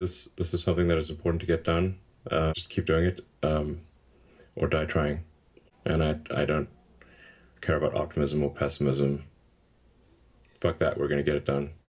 This this is something that is important to get done. Uh, just keep doing it, um, or die trying. And I I don't care about optimism or pessimism. Fuck that. We're gonna get it done.